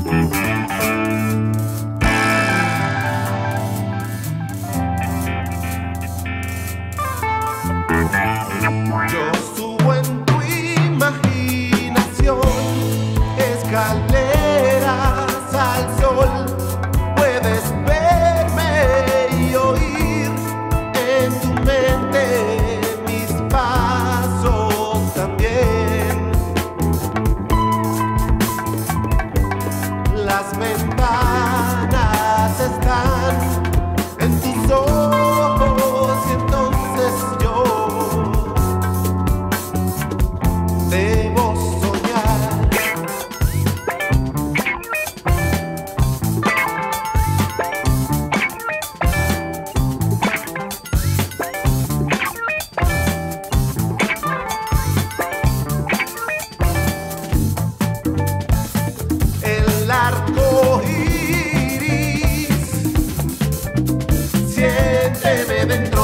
Mm-hmm. de.